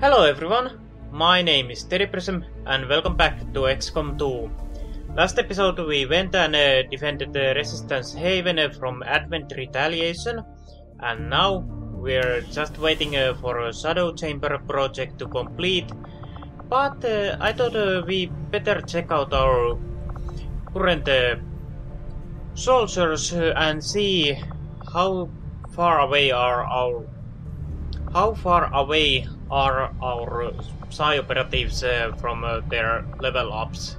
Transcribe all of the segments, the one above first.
Hello everyone, my name is Steady Prism and welcome back to XCOM 2. Last episode we went and uh, defended the Resistance Haven uh, from Advent Retaliation and now we're just waiting uh, for a Shadow Chamber project to complete. But uh, I thought uh, we better check out our current soldiers and see how far away are our how far away are our psi operatives uh, from uh, their level ups.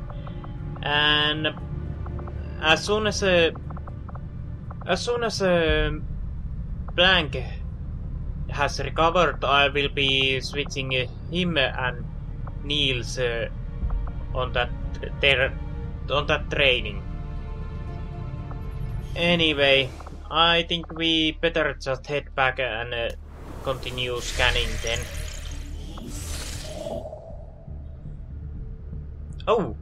And as soon as uh, as soon as blank has recovered i will be switching him and niels on that their on that training. Anyway i think we better just head back and uh, continue scanning then oh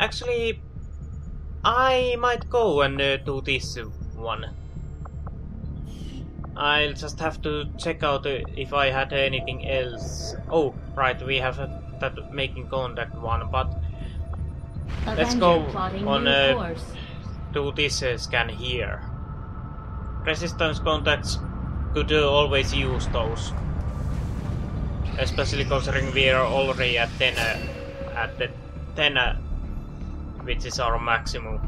Actually, I might go and uh, do this one. I'll just have to check out uh, if I had anything else. Oh, right, we have uh, that making contact one, but let's go on uh, do this uh, scan here. Resistance contacts could uh, always use those, especially considering we are already at 10 uh, at the 10 uh, which is our maximum.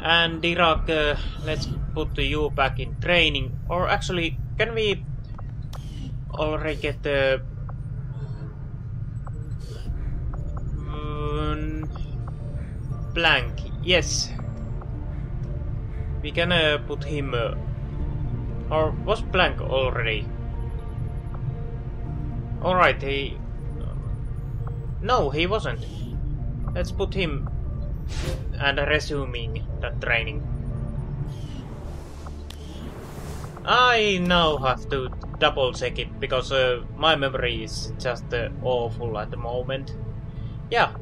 And Dirac, uh, let's put you back in training. Or actually, can we already get the... Um, blank, yes. We can uh, put him... Uh, or was blank already? Alright, he... No, he wasn't. Let's put him and resuming that training. I now have to double check it because uh, my memory is just uh, awful at the moment. Yeah,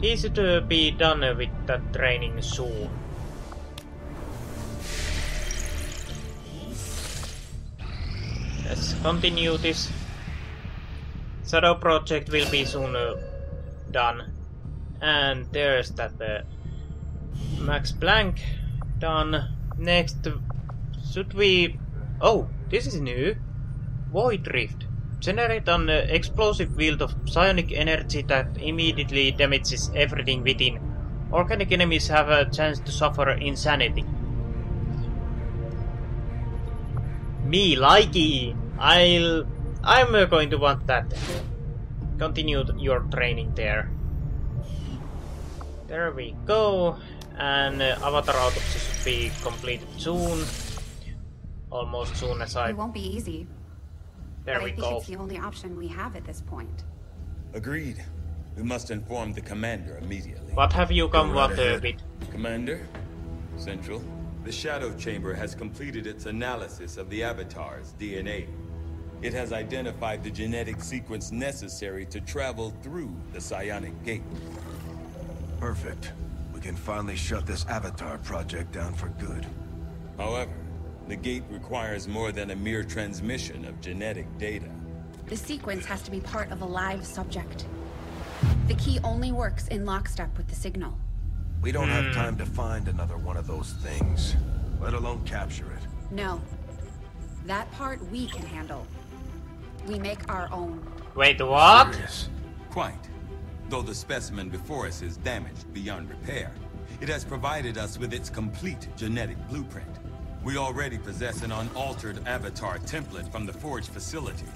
he should uh, be done with that training soon. Let's continue this. Shadow project will be soon uh, done. And there's that uh, Max Planck done. Next, should we... Oh, this is new. Void Rift. Generate an uh, explosive field of psionic energy that immediately damages everything within. Organic enemies have a chance to suffer insanity. Me likey! I'll... I'm uh, going to want that. Continue your training there. There we go. And uh, Avatar Autopsy should be completed soon. Almost soon as I... It won't be easy. There but we I think go. it's the only option we have at this point. Agreed. We must inform the commander immediately. What have you come Go what right uh, ahead. with? Commander, Central, the Shadow Chamber has completed its analysis of the Avatar's DNA. It has identified the genetic sequence necessary to travel through the Psionic Gate. Perfect. We can finally shut this Avatar project down for good. However, the gate requires more than a mere transmission of genetic data. The sequence has to be part of a live subject. The key only works in lockstep with the signal. We don't have hmm. time to find another one of those things, let alone capture it. No. That part we can handle. We make our own. Wait, what? Serious. Quite. Though the specimen before us is damaged beyond repair, it has provided us with its complete genetic blueprint. We already possess an unaltered avatar template from the Forge facility.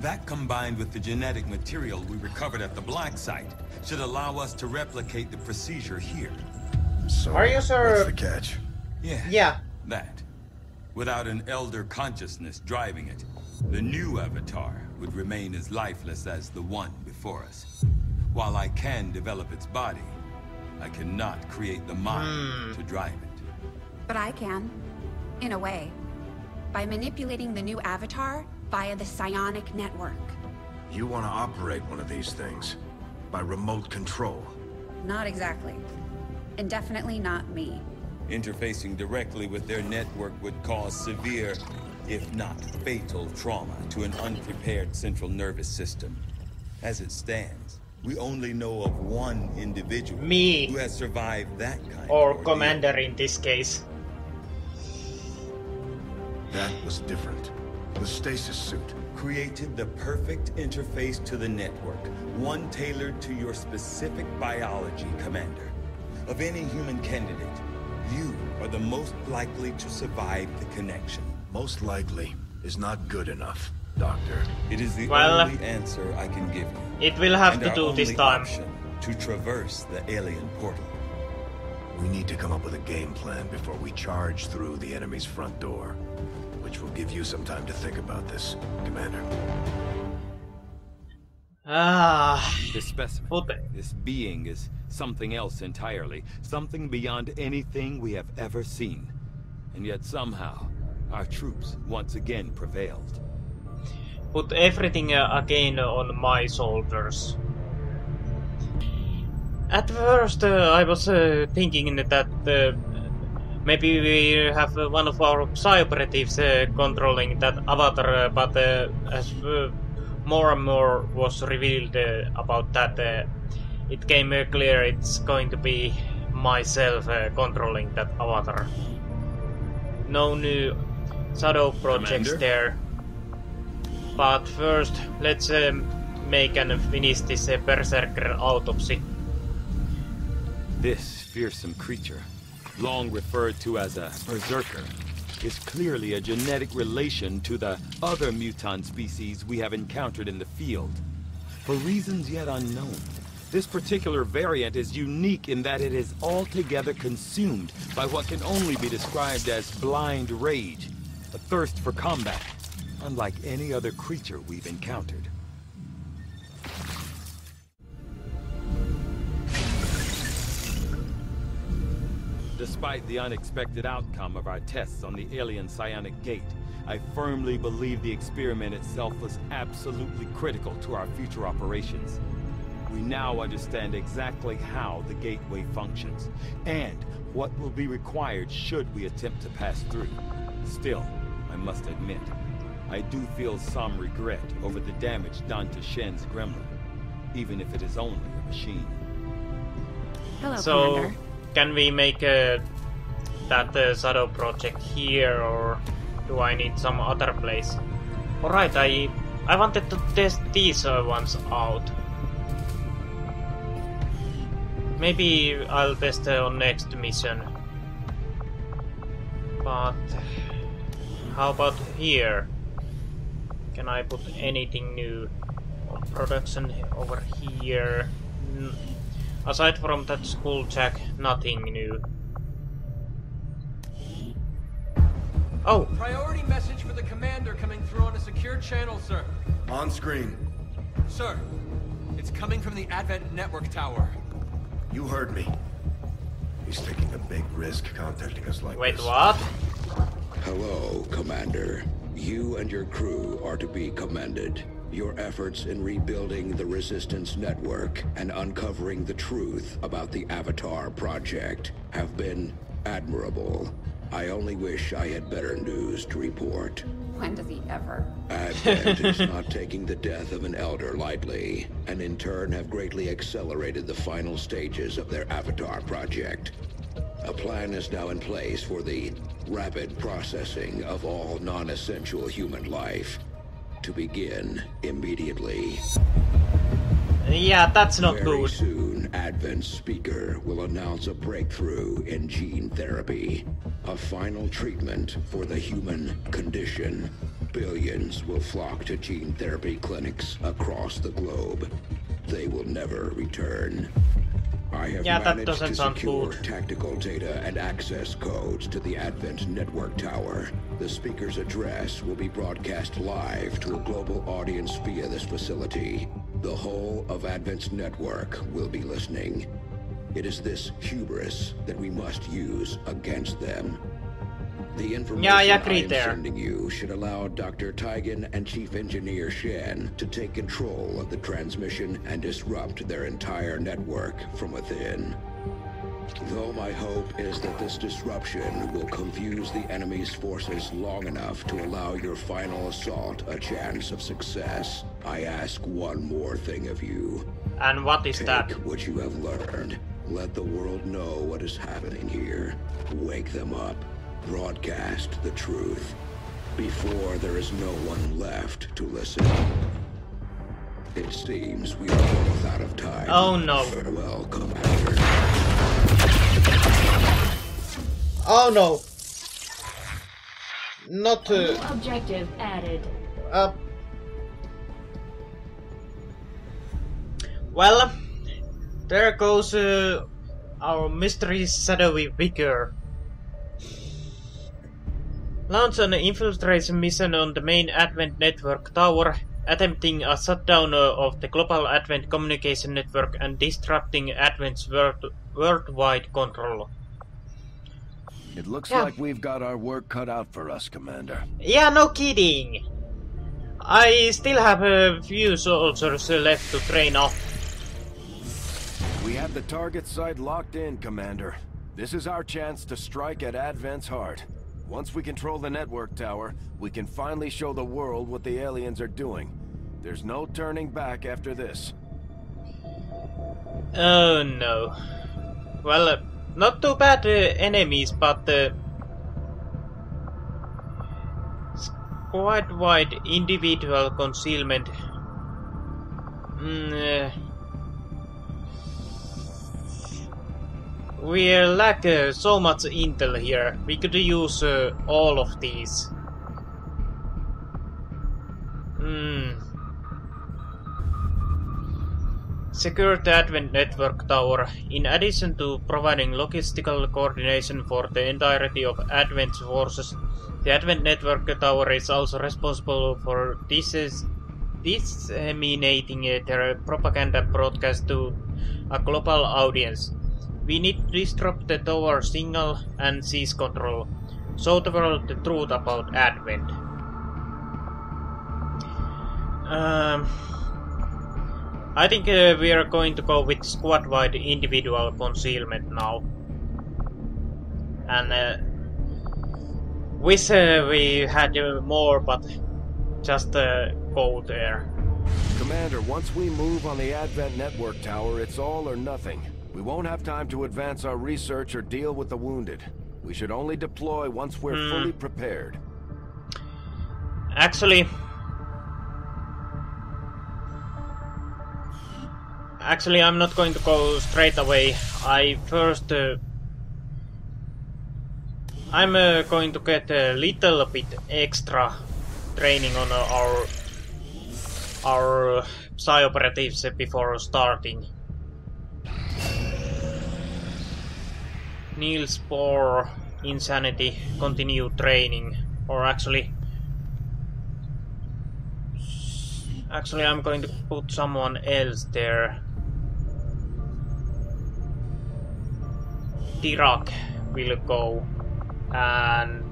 That combined with the genetic material we recovered at the Black Site should allow us to replicate the procedure here. So, Are you sure- what's the catch? Yeah. Yeah. That. Without an elder consciousness driving it, the new avatar would remain as lifeless as the one before us. While I can develop its body, I cannot create the mind hmm. to drive it. But I can. In a way. By manipulating the new avatar via the psionic network. You want to operate one of these things by remote control. Not exactly. And definitely not me. Interfacing directly with their network would cause severe if not fatal trauma to an unprepared central nervous system. As it stands, we only know of one individual Me. who has survived that kind Or of ordeal. commander in this case. That was different. The stasis suit. created the perfect interface to the network, one tailored to your specific biology, Commander. Of any human candidate, you are the most likely to survive the connection. Most likely is not good enough, Doctor. It is the Well, only answer I can give you. It will have and to do this only time. option to traverse the alien portal. We need to come up with a game plan before we charge through the enemy's front door. Which will give you some time to think about this, Commander. Ah, This specimen, but this being is something else entirely, something beyond anything we have ever seen. And yet somehow, our troops once again prevailed. put everything uh, again on my shoulders. At first, uh, I was uh, thinking that uh, maybe we have one of our operatives uh, controlling that avatar, uh, but as more and more was revealed about that, it came clear it's going to be myself controlling that avatar. No new shadow projects Commander? there. But first, let's um, make and finish this uh, Berserker autopsy. This fearsome creature, long referred to as a berserker, is clearly a genetic relation to the other mutant species we have encountered in the field. For reasons yet unknown, this particular variant is unique in that it is altogether consumed by what can only be described as blind rage, a thirst for combat, unlike any other creature we've encountered. Despite the unexpected outcome of our tests on the alien psionic gate, I firmly believe the experiment itself was absolutely critical to our future operations. We now understand exactly how the gateway functions, and what will be required should we attempt to pass through. Still, I must admit, I do feel some regret over the damage done to Shen's gremlin, even if it is only a machine. Hello, So, Commander. can we make uh, that uh, shadow project here, or do I need some other place? Alright, I I wanted to test these uh, ones out. Maybe I'll test uh, on next mission. But how about here? Can I put anything new on production over here? N- Aside from that school check, nothing new. Oh, Priority message for the commander coming through on a secure channel, sir. On screen. Sir, it's coming from the Advent Network Tower. You heard me. He's taking a big risk contacting us like wait, this. Wait, what? Hello, Commander. You and your crew are to be commended. Your efforts in rebuilding the Resistance Network and uncovering the truth about the Avatar Project have been admirable. I only wish I had better news to report. When does he ever? Advent is not taking the death of an elder lightly, and in turn have greatly accelerated the final stages of their Avatar project. A plan is now in place for the rapid processing of all non-essential human life. To begin immediately. Yeah, that's not Very good. soon, Advent speaker will announce a breakthrough in gene therapy. A final treatment for the human condition. Billions will flock to gene therapy clinics across the globe. They will never return. I have Yeah, managed to secure good. tactical data and access codes to the Advent Network Tower. The speaker's address will be broadcast live to a global audience via this facility. The whole of Advent's network will be listening. It is this hubris that we must use against them. The information Yeah, I I'm there. sending you should allow Dr. Tygan and Chief Engineer Shen to take control of the transmission and disrupt their entire network from within. Though my hope is that this disruption will confuse the enemy's forces long enough to allow your final assault a chance of success, I ask one more thing of you. And what is Take that? what you have learned. Let the world know what is happening here. Wake them up. Broadcast the truth. Before there is no one left to listen. It seems we are both out of time. Oh, no. Farewell, Commander. Oh no! Not uh, Objective added. uh, Well, there goes uh, our mystery shadowy figure. Launch an infiltration mission on the main Advent network tower, attempting a shutdown uh, of the global Advent communication network and disrupting Advent's world, worldwide control. It looks Yeah. like we've got our work cut out for us, Commander. Yeah, no kidding. I still have a few soldiers left to train up. We have the target site locked in, Commander. This is our chance to strike at Advent's heart. Once we control the network tower, we can finally show the world what the aliens are doing. There's no turning back after this. Oh no. Well, uh, not too bad uh, enemies, but uh, quite wide individual concealment. Mm, we lack uh, so much intel here. We could use uh, all of these. Hmm. Secure the Advent Network Tower. In addition to providing logistical coordination for the entirety of Advent's forces, the Advent Network Tower is also responsible for dis- disseminating their propaganda broadcast to a global audience. We need to disrupt the tower signal and seize control. Show the world the truth about Advent. Um, I think uh, we are going to go with squad-wide individual concealment now. And uh, wish uh, we had uh, more, but just uh, go there. Commander, once we move on the Advent network tower, it's all or nothing. We won't have time to advance our research or deal with the wounded. We should only deploy once we're Hmm. fully prepared. Actually, actually, I'm not going to go straight away. I first, uh, I'm uh, going to get a little bit extra training on uh, our our uh, psi operatives before starting. Niels Bohr, Insanity, continue training, or actually Actually, I'm going to put someone else there. Dirac will go. And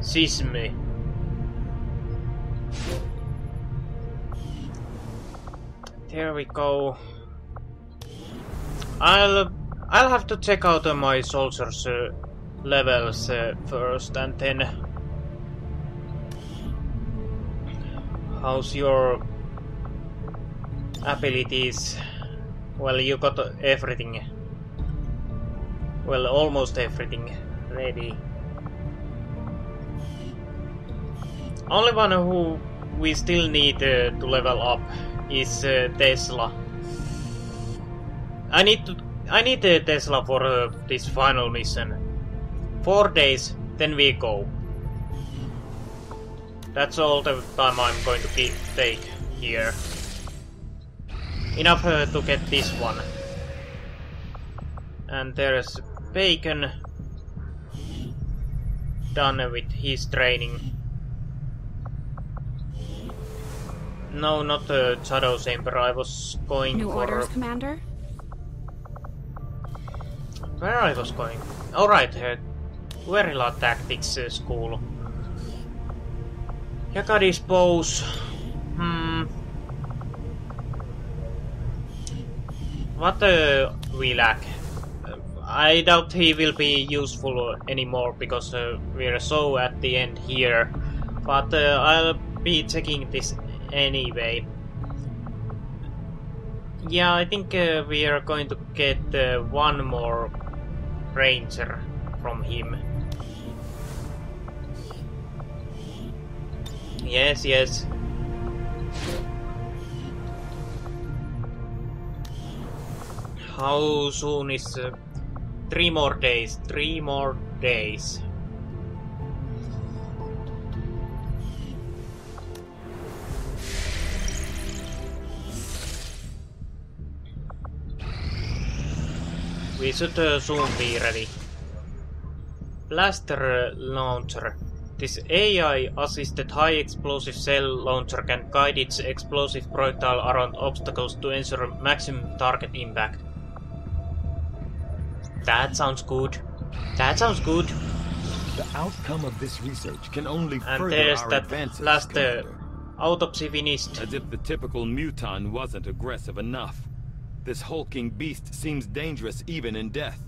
Sisme. There we go. I'll I'll have to check out uh, my soldiers uh, levels uh, first and then How's your abilities? Well, you got everything. Well, almost everything ready. Only one who we still need uh, to level up is uh, Tesla. I need to. I need uh, Tesla for uh, this final mission. Four days, then we go. That's all the time I'm going to keep, take here. Enough uh, to get this one. And there's Bacon done with his training. No, not the Shadow Chamber. I was going New for orders, Commander? Where I was going. Alright, uh, Guerrilla Tactics uh, School. Yakadi's pose. Hmm. What uh, we lack? I doubt he will be useful anymore because uh, we're so at the end here. But uh, I'll be checking this anyway. Yeah, I think uh, we are going to get uh, one more ranger from him. Yes, yes. How soon is... Uh, three more days, three more days. We should uh, soon be ready. Blaster launcher. This AI-assisted high explosive cell launcher can guide its explosive projectile around obstacles to ensure maximum target impact. That sounds good. That sounds good. The outcome of this research can only And further there's our that advances, last uh, Commander. autopsy finished. As if the typical muton wasn't aggressive enough. This hulking beast seems dangerous even in death.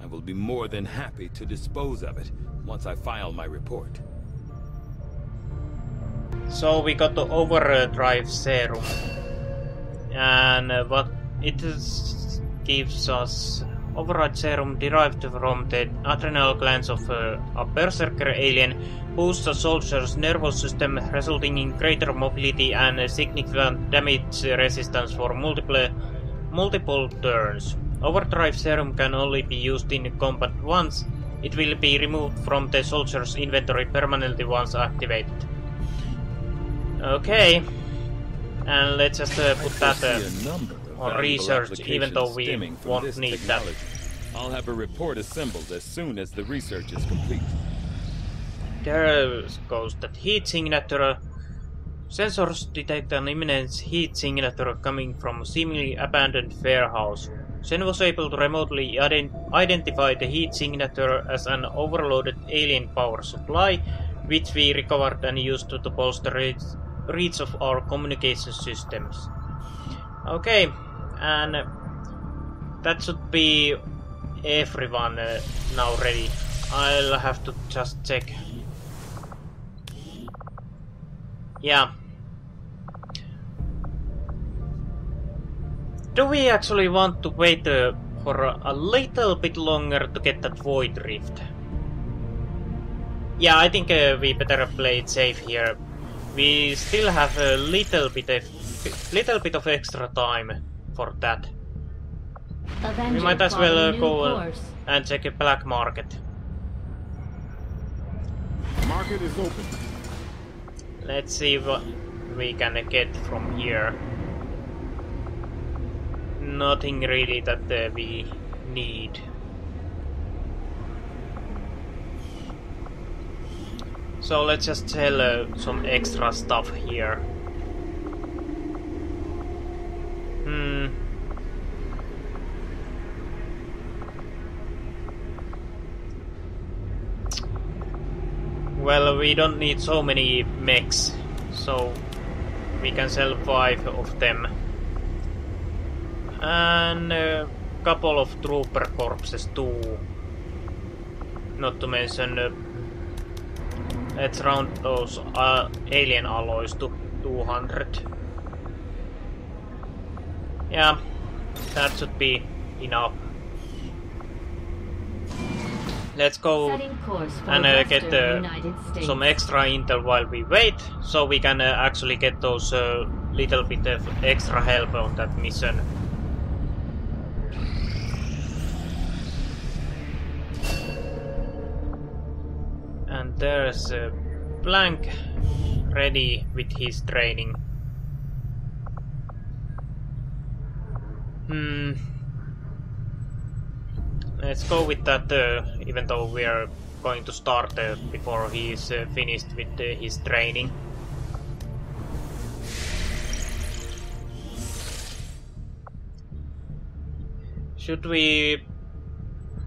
I will be more than happy to dispose of it once I file my report. So we got the overdrive serum, and uh, what it is, gives us override serum derived from the adrenal glands of uh, a berserker alien boosts a soldier's nervous system, resulting in greater mobility and significant damage resistance for multiple multiple turns. Overdrive serum can only be used in combat once. It will be removed from the soldier's inventory permanently once activated. Okay. And let's just uh, put that uh, see a number of on research, even though we won't need technology. I'll have a report assembled as soon as the research is complete. There goes that heat signature. Sensors detect an imminent heat signature coming from a seemingly abandoned warehouse. Shen was able to remotely ident- identify the heat signature as an overloaded alien power supply, which we recovered and used to bolster reach, reach of our communication systems. Okay, and that should be everyone uh, now ready. I'll have to just check. Yeah. Do we actually want to wait uh, for a, a little bit longer to get that void rift? Yeah, I think uh, we better play it safe here. We still have a little bit of little bit of extra time for that. Avenger We might as well uh, go uh, course. and check a black market. Market is open. Let's see what we can get from here. Nothing really that uh, we need. So let's just sell uh, some extra stuff here. Hmm. Well, we don't need so many mechs, so we can sell five of them. And a couple of trooper corpses too. Not to mention, uh, let's round those uh, alien alloys to 200. Yeah, that should be enough. Let's go Setting course for and uh, get uh, some extra intel while we wait, so we can uh, actually get those uh, little bit of extra help on that mission. And there's uh, Blank ready with his training. Hmm. Let's go with that, uh, even though we are going to start uh, before he is uh, finished with uh, his training. Should we...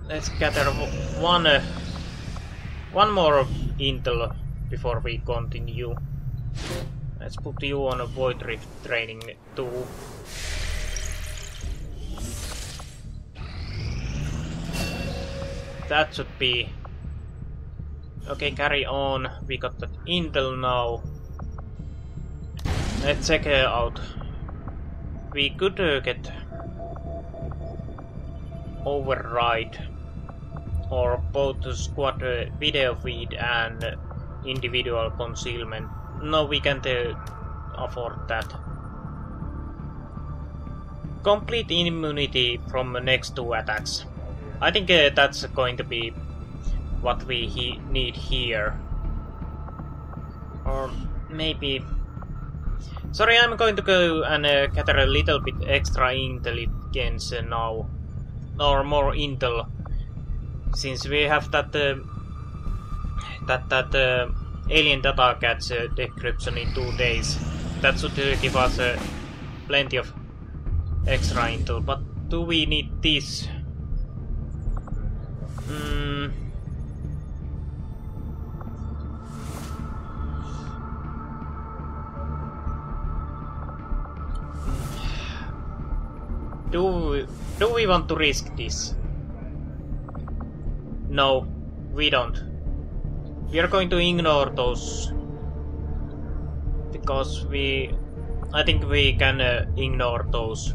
Let's gather one... Uh, one more intel before we continue. Let's put you on a Void Rift training too. That should be... Okay, carry on. We got that intel now. Let's check uh, out. We could uh, get override or both squad uh, video feed and individual concealment. No, we can't uh, afford that. Complete immunity from the next two attacks. I think uh, that's going to be what we he need here. Or maybe... Sorry, I'm going to go and uh, gather a little bit extra intelligence uh, now. Or more intel. Since we have that... Uh, that, that uh, alien data catch uh, decryption in two days. That should uh, give us uh, plenty of extra intel. But do we need this? Do we, do we want to risk this? No, we don't. We are going to ignore those because we I think we can uh, ignore those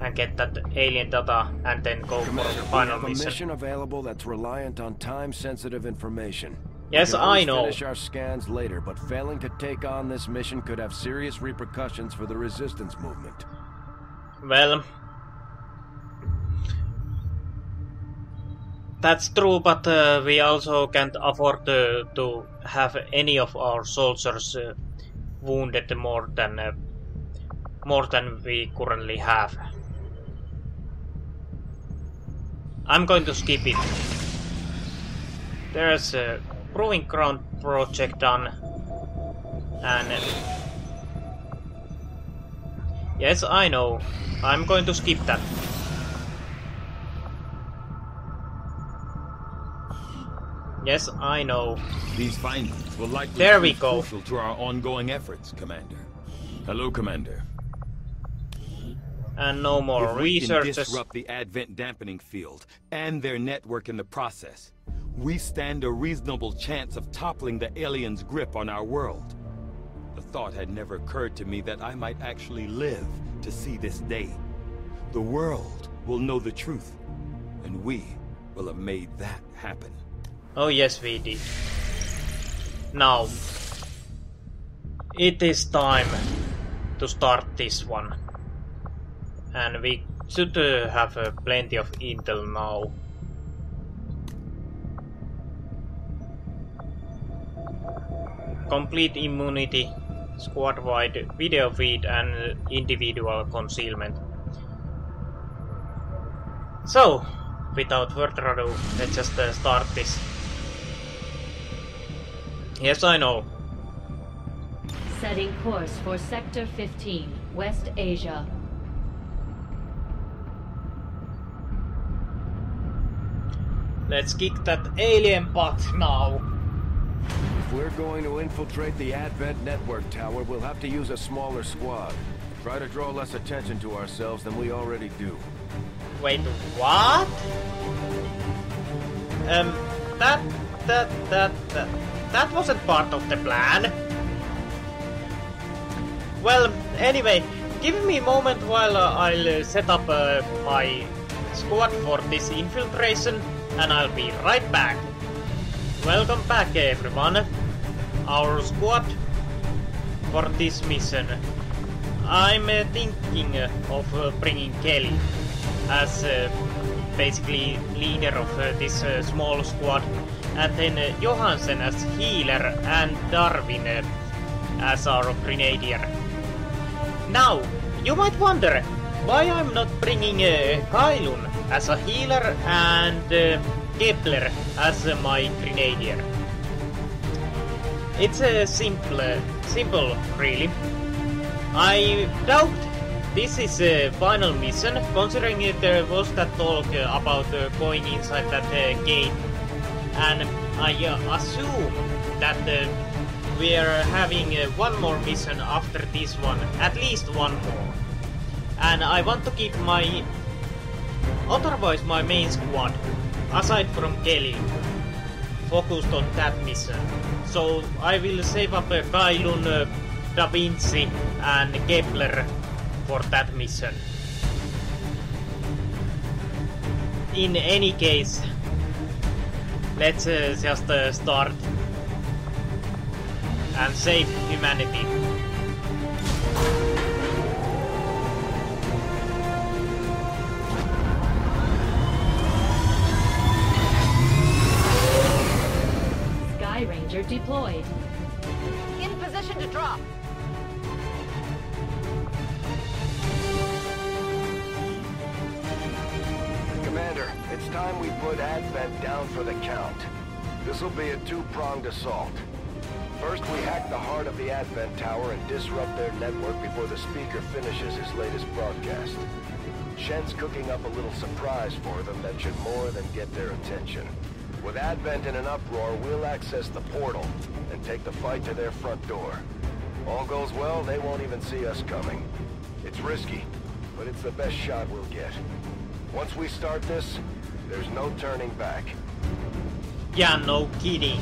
and get that alien data and then go Commander, for the we final have a mission. mission available that's reliant on time-sensitive information. We Yes, can I know. Finish our scans later, but failing to take on this mission could have serious repercussions for the resistance movement. Well, that's true, but uh, we also can't afford uh, to have any of our soldiers uh, wounded more than uh, more than we currently have. I'm going to skip it. There's a proving ground project done, and yes, I know. I'm going to skip that. Yes, I know. These findings will likely There we go. crucial to our ongoing efforts, Commander. Hello, Commander. And no more if we can disrupt the Advent dampening field and their network in the process, we stand a reasonable chance of toppling the aliens' grip on our world. Thought had never occurred to me that I might actually live to see this day. The world will know the truth, and we will have made that happen. Oh yes, we did. Now, it is time to start this one. And we should uh, have uh, plenty of intel now. Complete immunity, squad-wide video feed and individual concealment. So, without further ado, let's just uh, start this. Yes, I know. Setting course for Sector 15, West Asia. Let's kick that alien butt now. We're going to infiltrate the Advent network tower, we'll have to use a smaller squad. Try to draw less attention to ourselves than we already do. Wait, what? Um, that, that, that, that, that wasn't part of the plan. Well, anyway, give me a moment while uh, I'll uh, set up uh, my squad for this infiltration, and I'll be right back. Welcome back, everyone. Our squad for this mission. I'm uh, thinking of uh, bringing Kelly as uh, basically leader of uh, this uh, small squad, and then uh, Johansen as healer and Darwin as our grenadier. Now, you might wonder why I'm not bringing Kailun as a healer and Kepler as my grenadier. It's a simple, uh, simple, really. I doubt this is a final mission, considering there was that talk uh, about uh, going inside that gate, and I assume that we are having one more mission after this one, at least one more. And I want to keep my, otherwise my main squad, aside from Kelly, focused on that mission. So I will save up uh, Kailun, uh, Da Vinci, and Kepler for that mission. In any case, let's uh, just uh, start and save humanity. Deployed. In position to drop. Commander, it's time we put Advent down for the count. This'll be a two-pronged assault. First, we hack the heart of the Advent Tower and disrupt their network before the speaker finishes his latest broadcast. Shen's cooking up a little surprise for them that should more than get their attention. With Advent in an uproar, we'll access the portal and take the fight to their front door. All goes well, they won't even see us coming. It's risky, but it's the best shot we'll get. Once we start this, there's no turning back. Yeah, no kidding.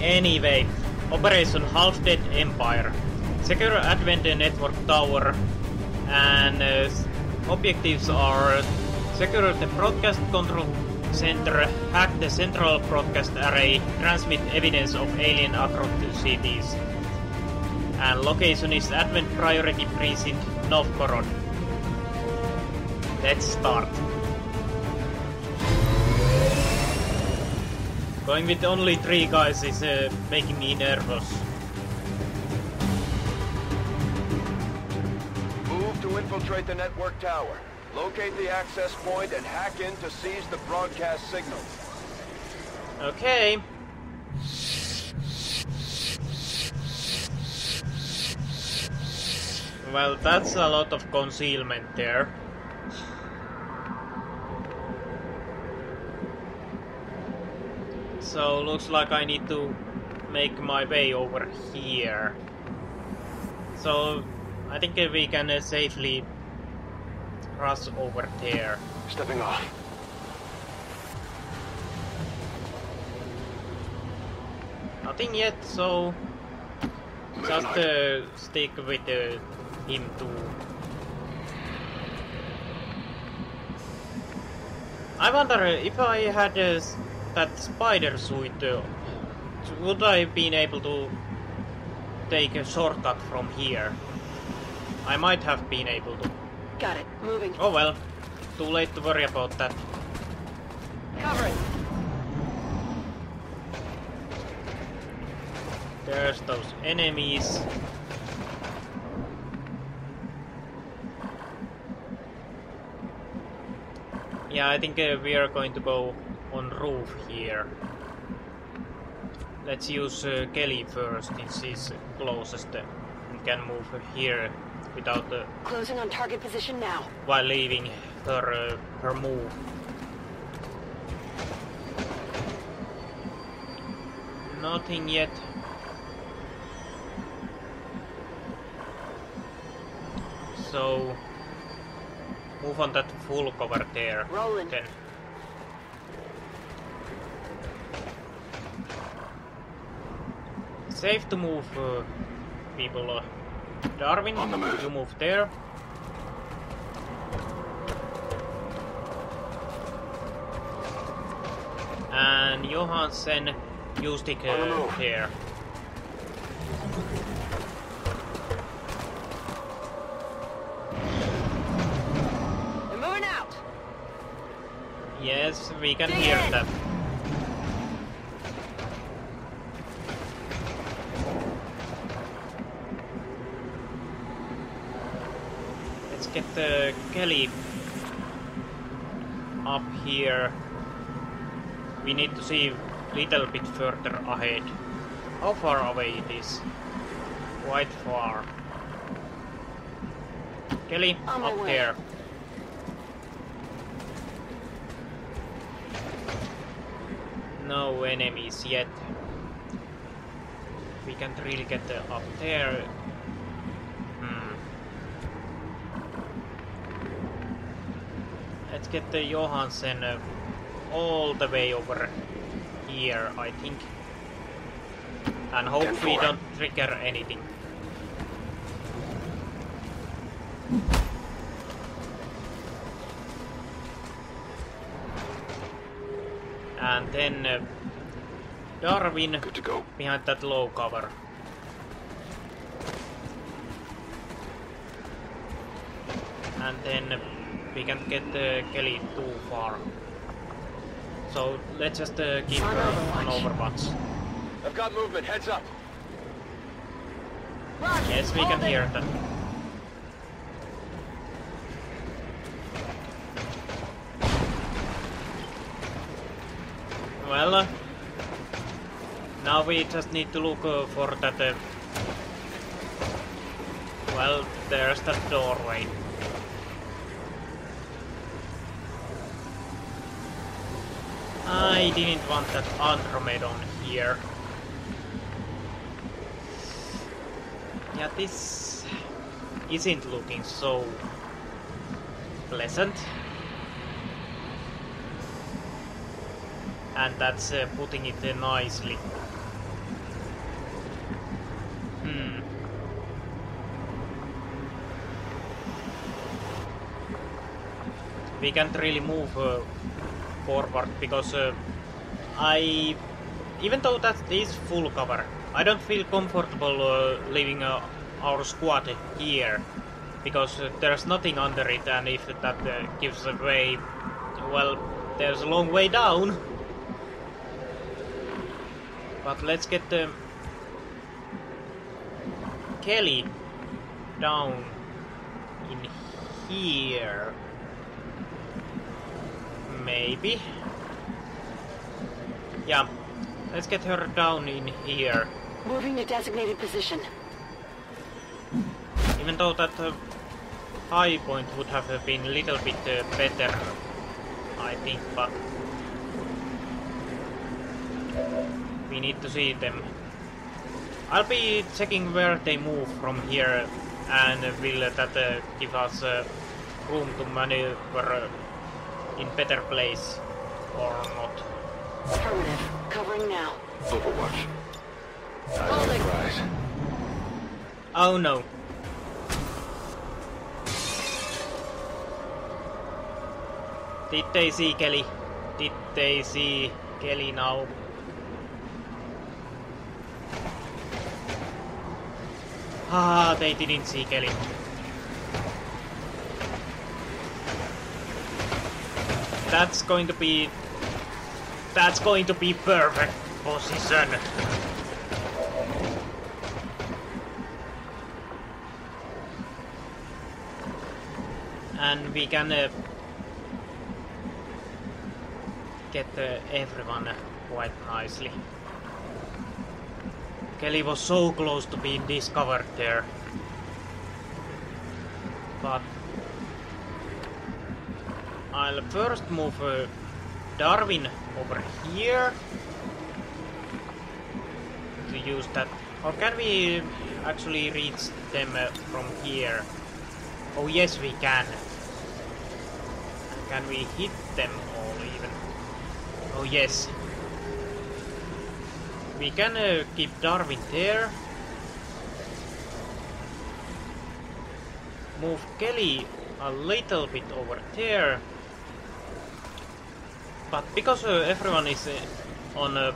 Anyway, Operation Half Dead Empire. Secure Advent Network Tower and uh, objectives are secure the broadcast control center, hack the central broadcast array, transmit evidence of alien atrocities. And location is Advent Priority Precinct, Novgorod. Let's start. Going with only three guys is uh, making me nervous. Move to infiltrate the network tower. Locate the access point and hack in to seize the broadcast signal. Okay. Well, that's a lot of concealment there. So, looks like I need to make my way over here. So, I think we can uh, safely rush over there. Stepping off. Nothing yet, so just uh, stick with uh, him too. I wonder uh, if I had uh, that spider suit, uh, would I have been able to take a shortcut from here? I might have been able to. Got it. Moving. Oh well, too late to worry about that. Cover it. There's those enemies. Yeah, I think uh, we are going to go on roof here. Let's use uh, Kelly first, since she's closest and can move here without uh, Closing on target position now. while leaving her uh, her move. Nothing yet. So move on that full cover there. Rolling. Then. Safe to move uh, people. Darwin, On the move. you move there. And Johansen, you stick On the uh, there. They're moving out. Yes, we can Dig hear in. that. Get the Kelly up here. We need to see a little bit further ahead. How far away it is? Quite far. Kelly, On up there. No enemies yet. We can't really get the up there. Hmm. Let's get the Johansen uh, all the way over here, I think. And hope we don't trigger anything. And then uh, Darwin Good to go. behind that low cover. And then we can't get uh, Kelly too far. So let's just uh, keep On her on Overwatch. Overwatch. I've got movement. Heads up. Yes, we can hear that. Well, uh, now we just need to look uh, for that. Uh, well, there's that doorway. I didn't want that Andromedon here. Yeah, this isn't looking so pleasant. And that's uh, putting it uh, nicely. Hmm. We can't really move uh, forward because uh, I, even though that is full cover, I don't feel comfortable uh, leaving uh, our squad here because uh, there's nothing under it, and if that uh, gives away, well, there's a long way down. But let's get the Kelly down in here. Maybe. Yeah, let's get her down in here. Moving to designated position. Even though that uh, high point would have uh, been a little bit uh, better, I think, but we need to see them. I'll be checking where they move from here and will that uh, give us uh, room to maneuver uh, in better place or not. Affirmative. Covering now. Overwatch. Eyes on the Holding. Oh no. Did they see Kelly? Did they see Kelly now? Ah, they didn't see Kelly. That's going to be... That's going to be perfect position. and we can uh, get uh, everyone quite nicely. Kelly was so close to being discovered there. But I'll first move uh, Darwin over here to use that. Or can we actually reach them uh, from here? Oh yes, we can. Can we hit them all even? Oh yes. We can uh, keep Darwin there. Move Kelly a little bit over there. But because uh, everyone is uh, on uh,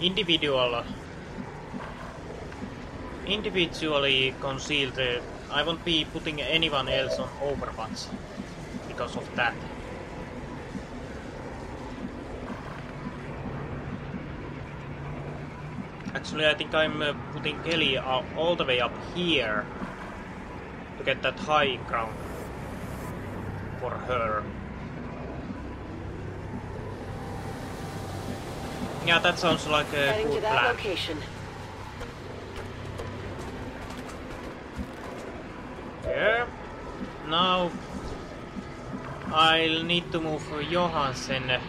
individual individually concealed, uh, I won't be putting anyone else on Overwatch because of that. Actually, I think I'm uh, putting Kelly uh, all the way up here to get that high ground for her. Yeah, that sounds like a Heading to good that plan. location. Yeah. Now I'll need to move for Johansen.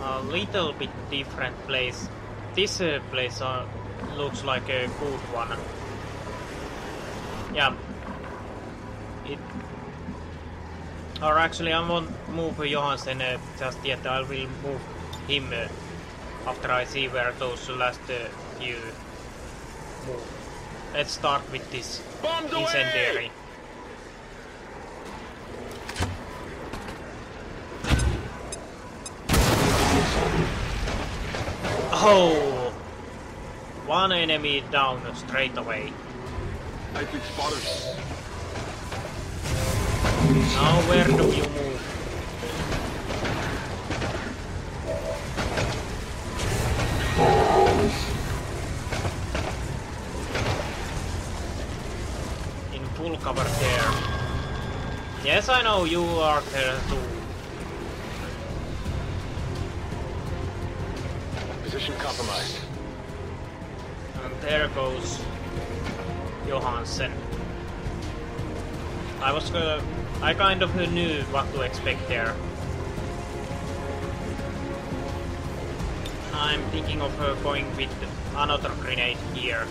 A little bit different place. This uh, place uh, looks like a good one. Yeah. It Or actually, I won't move Johansen uh, just yet. I will move him uh, after I see where those last uh, few move. Let's start with this Bombs away! incendiary. Oh! One enemy down straight away. I think spotted. Now where do you move? In full cover there. Yes, I know you are there too. Position compromised. And there goes Johansen. I was uh, I kind of knew what to expect there. I'm thinking of her going with another grenade here.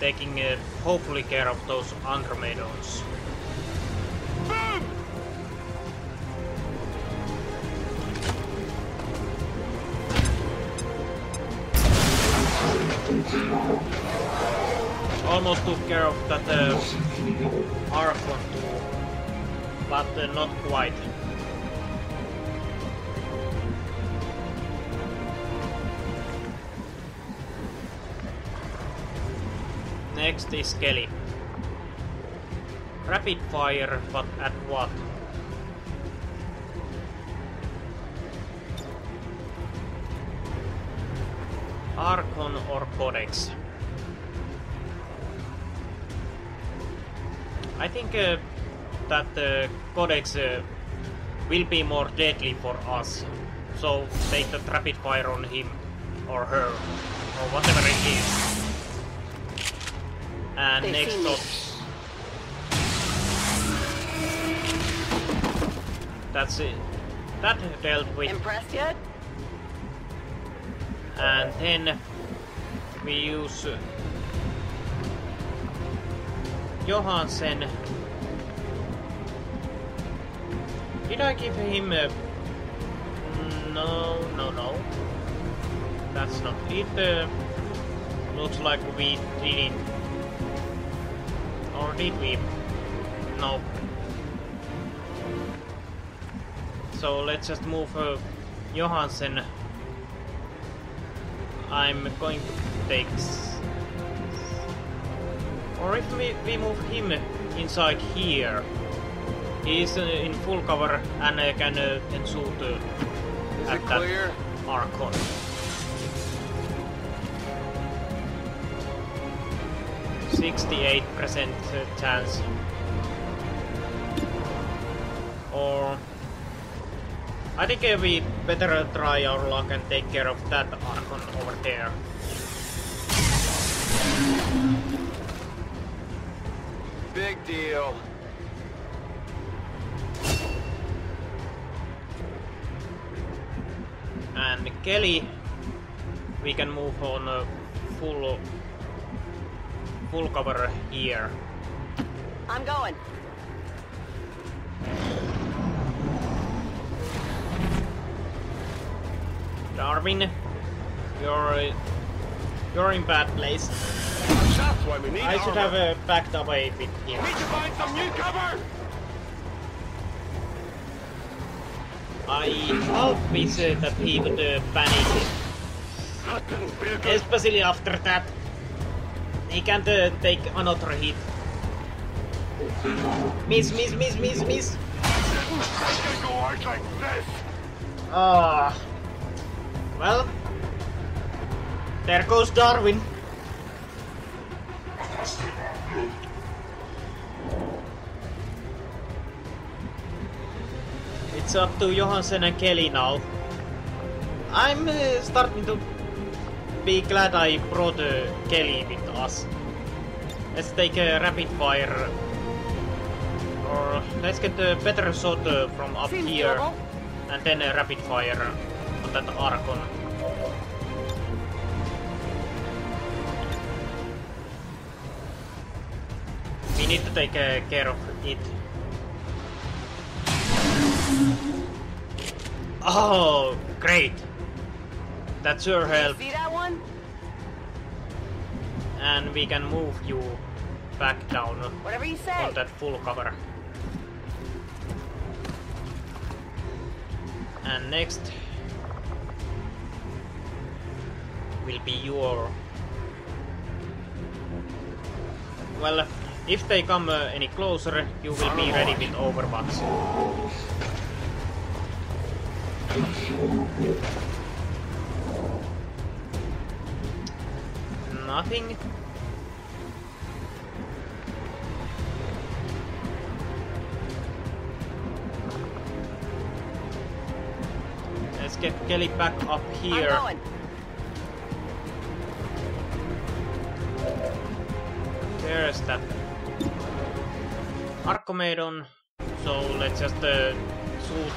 Taking uh, hopefully care of those Andromedons. Took care of that uh, Archon but uh, not quite. Next is Kelly. Rapid fire, but at what? Archon or Codex? Think uh, that uh, Codex uh, will be more deadly for us. So take the rapid fire on him or her or whatever it is. And They next up. That's it. That dealt with. Impressed yet? and then we use uh, Johansen. Did I give him a... No, no, no. That's not it. Uh, looks like we didn't. Or did we? No. So let's just move uh, Johansen I'm going to take... Or if we, we move him inside here, he's uh, in full cover and uh, can, uh, can shoot uh, Is at that clear? Archon. Sixty-eight percent chance, or I think uh, we better try our luck and take care of that Archon over there. Big deal. And Kelly, we can move on uh, full full cover here. I'm going. Darwin, you're uh, you're in bad place. That's why we need I should have uh, backed away a bit here. Need to find some new cover! I hope wish uh, that he would uh, panic, That didn't feel good. especially after that. He can't uh, take another hit. Miss, miss, miss, miss, miss. I can go out like this. Ah. Well, there goes Darwin. It's up to Johansen and Kelly now. I'm uh, starting to be glad I brought uh, Kelly with us. Let's take a rapid fire. Or let's get a better shot uh, from up here. And then a rapid fire on that Archon. Need to take uh, care of it. Oh, great! That's your help, See that one? and we can move you back down Whatever you say. on that full cover. And next will be your. Well, if they come uh, any closer, you will be ready with Overwatch. Nothing. Let's get Kelly back up here. There's that Andromedon. So let's just uh, shoot.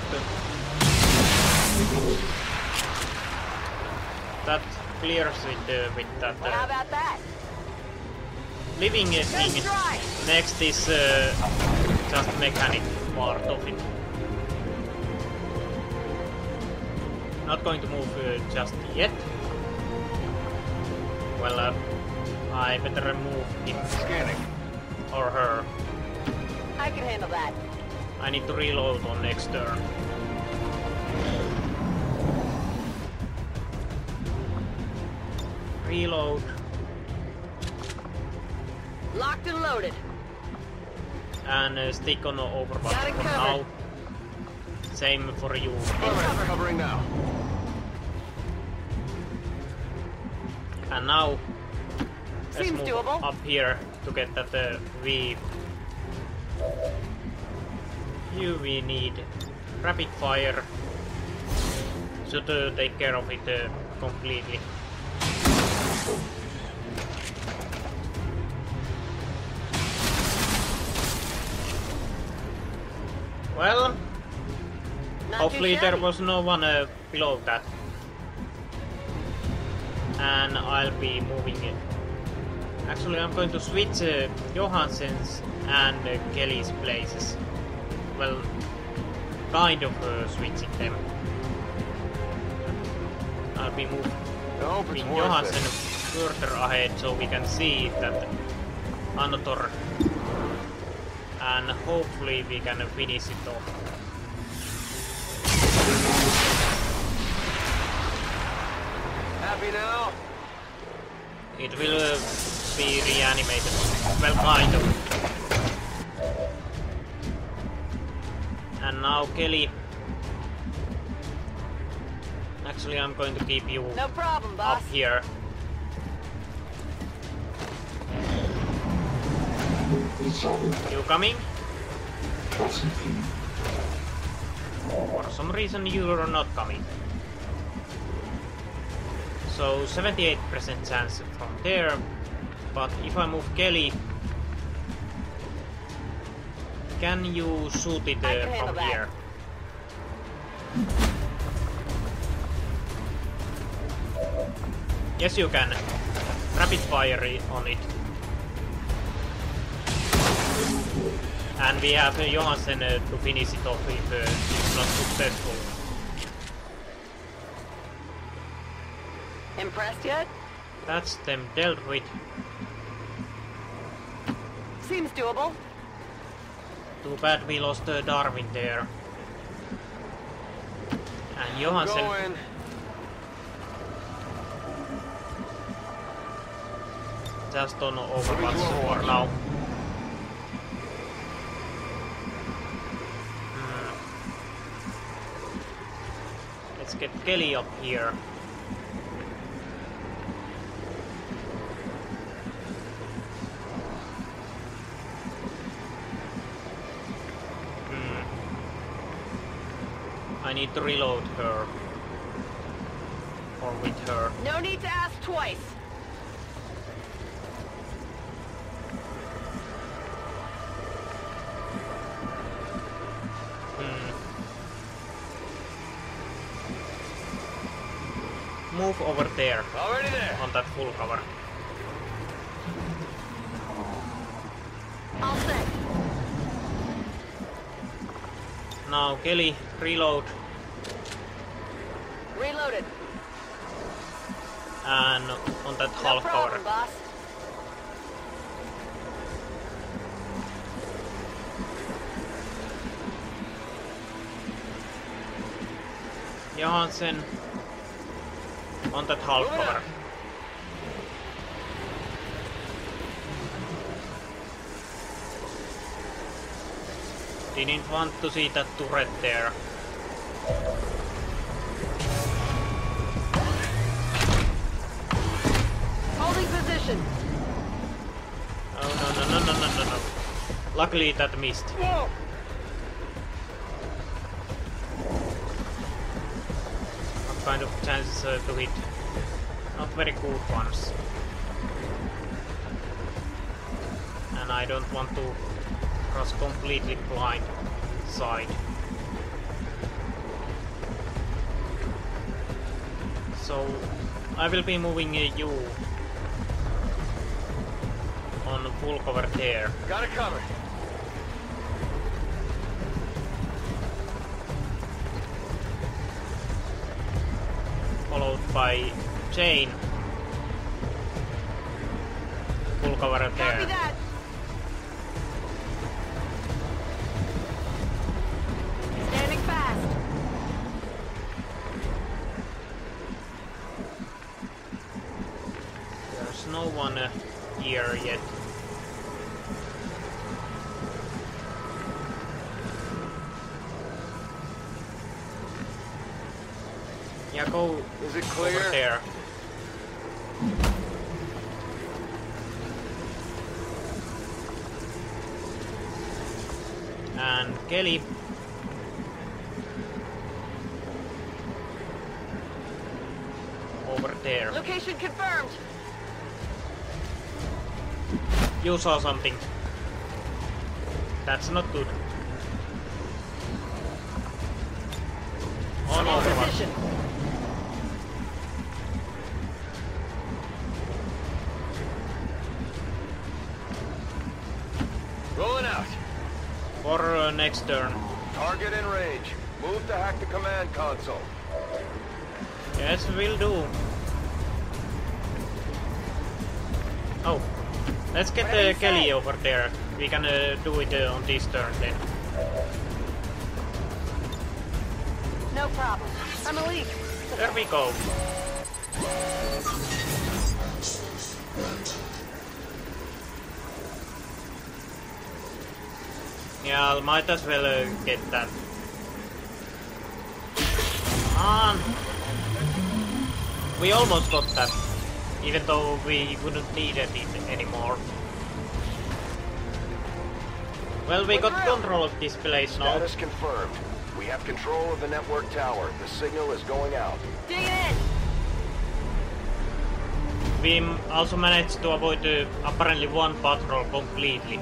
That clears it uh, with that Well, how uh, about that? living uh, thing. Next is uh, just mechanic part of it. Not going to move uh, just yet. Well, uh, I better remove him Scanning. or her. I can handle that. I need to reload on next turn. Reload Locked and loaded. and uh, stick on Overwatch Got it for covered. now. Same for you. Alright, covering now. And now let's Seems move doable. up here to get that uh, V. Here we need rapid fire. Should uh, take care of it uh, completely. Well, Not hopefully there was no one uh, below that. And I'll be moving it. Actually, I'm going to switch uh, Johansen's and uh, Kelly's places. Well, kind of uh, switching them. I'll be moving worth Johansen further ahead so we can see that Anotor. And hopefully we can finish it off. Happy now? It will uh, be reanimated. Well, kind of. And now Kelly. Actually, I'm going to keep you No problem, up here. You coming? For some reason you're not coming. So 78% chance from there, but if I move Kelly, can you shoot it uh, from that. here? Yes, you can. Rapid fire on it. And we have uh, Johansen uh, to finish it off if uh, it's not successful. Impressed yet? That's them dealt with. Seems doable. Too bad we lost uh, Darwin there. And Johansen. Going. Just on Overwatch for now. Hmm. Let's get Kelly up here. need to reload her. Or with her. No need to ask twice. Hmm. Move over there. Already there. On that full cover. All set. Now, Kelly, reload. And on that half power. Johansen on that half power. Didn't want to see that turret there. Luckily that missed. Whoa! What kind of chances uh, to hit? Not very good ones. And I don't want to cross completely blind side. So I will be moving uh, you on full cover there. Got it covered. Followed by Jane. Full cover Copy there. that. Standing fast. There's no one uh, here yet. Yeah, go Is it over clear? there. And Kelly. Over there. Location confirmed. You saw something. That's not good. On In position. Rolling out. For uh, next turn. Target in range. Move to hack the command console. Yes, we'll do. Oh, let's get the uh, Kelly set. over there. We can uh, do it uh, on this turn then. No problem. I'm a leak. There we go. Yeah, I might as well uh, get that. Come On. We almost got that, even though we wouldn't need it anymore. Well, we got control of this place now. Status confirmed. We have control of the network tower. The signal is going out. Dig in. We also managed to avoid uh, apparently one patrol completely.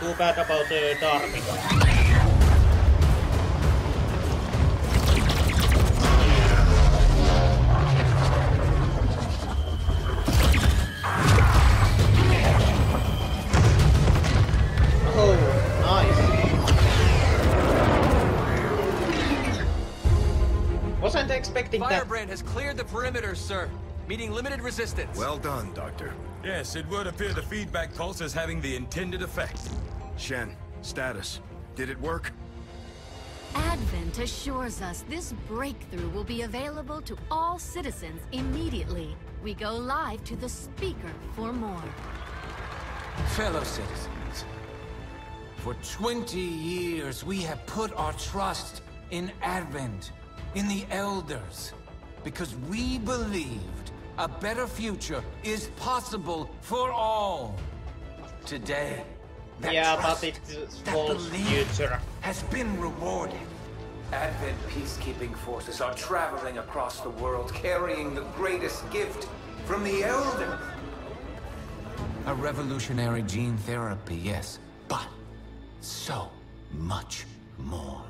Too bad about uh, Darwin. Wasn't expecting that. Firebrand has cleared the perimeter, sir. Meeting limited resistance. Well done, Doctor. Yes, it would appear the feedback pulse is having the intended effect. Shen, status. Did it work? Advent assures us this breakthrough will be available to all citizens immediately. We go live to the speaker for more. Fellow citizens, for 20 years we have put our trust in Advent, in the Elders, because we believed a better future is possible for all. Today, that Yeah, but trust, it's that belief future. has been rewarded. Advent peacekeeping forces are traveling across the world carrying the greatest gift from the Elders. A revolutionary gene therapy, yes, but so much more.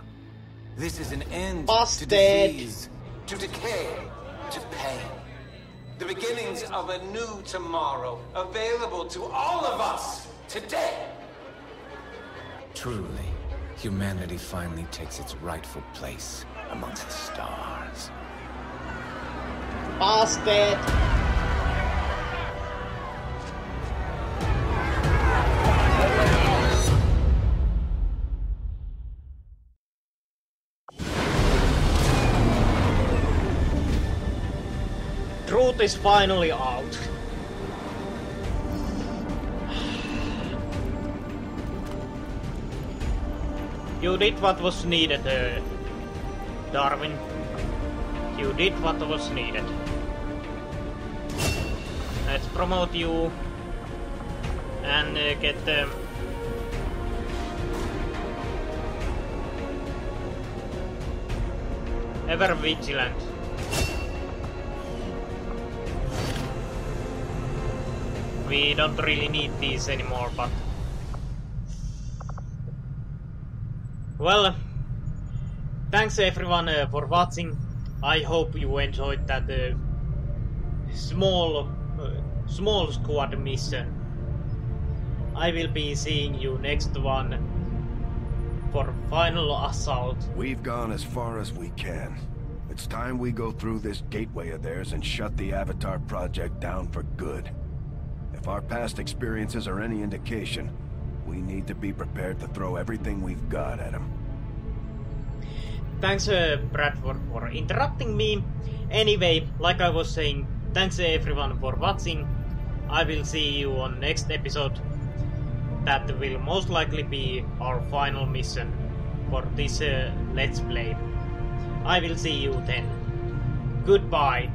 This is an end Busted. to disease, to decay, to pain. The beginnings of a new tomorrow, available to all of us Today! Truly, humanity finally takes its rightful place amongst the stars. Bastard! Is finally out. You did what was needed, uh, Darwin. You did what was needed. Let's promote you and uh, get um, ever vigilant. We don't really need these anymore, but well, thanks everyone uh, for watching. I hope you enjoyed that uh, small uh, small squad mission. I will be seeing you next one for final assault. We've gone as far as we can. It's time we go through this gateway of theirs and shut the Avatar project down for good. If our past experiences are any indication, we need to be prepared to throw everything we've got at them. Thanks, uh, Bradford, for interrupting me. Anyway, like I was saying, thanks everyone for watching. I will see you on next episode. That will most likely be our final mission for this uh, Let's Play. I will see you then. Goodbye.